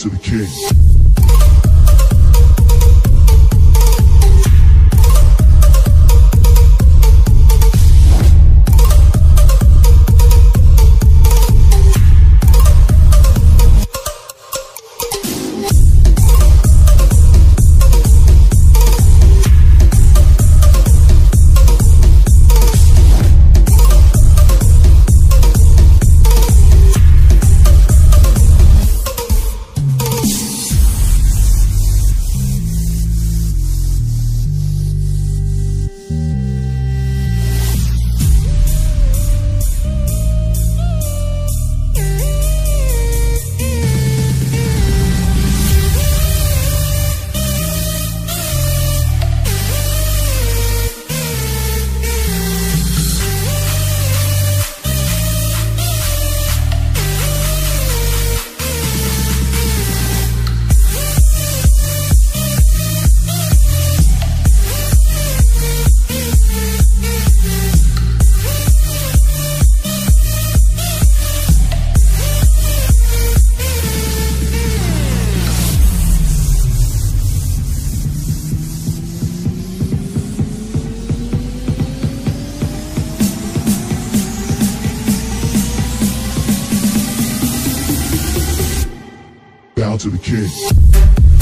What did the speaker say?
to the king. Bow to the king.